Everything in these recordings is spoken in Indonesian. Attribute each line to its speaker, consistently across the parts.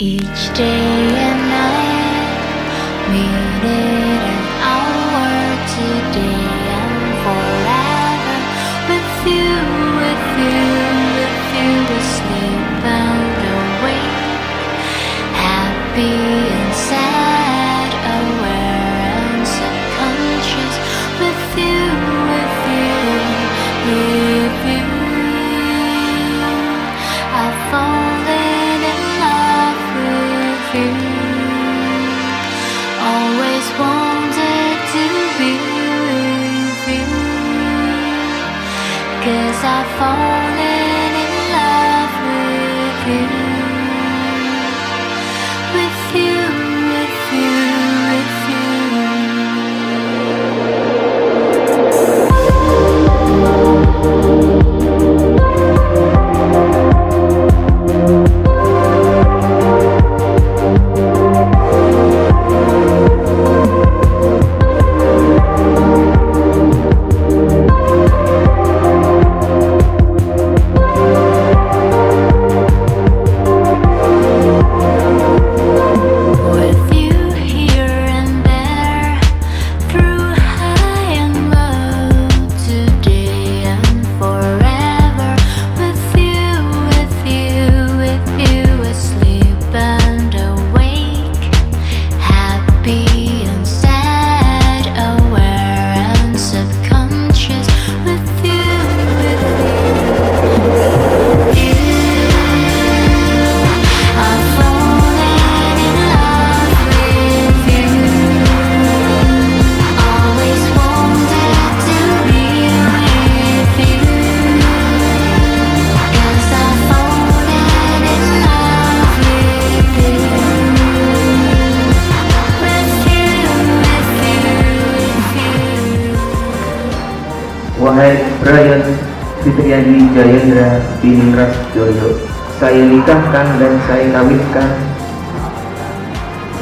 Speaker 1: Each day and night. I fall
Speaker 2: Wahai Brian Fitriadi Jayendra bin Jojo saya nikahkan dan saya kawinkan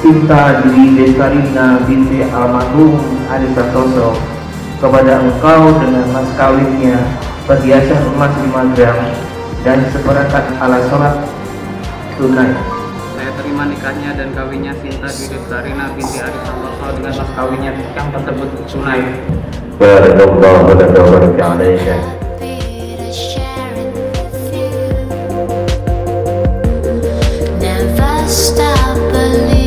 Speaker 2: Sinta Dwi Desarina binti almarhum Arisa Toso kepada engkau dengan mas kawinnya perhiasan emas 5 gram dan seperangkat ala sholat tunai.
Speaker 3: Saya terima nikahnya dan kawinnya Sinta Dwi Desarina binti Adi Santoso dengan mas kawinnya yang tersebut tunai.
Speaker 4: share it with all the other people in. Never stop believing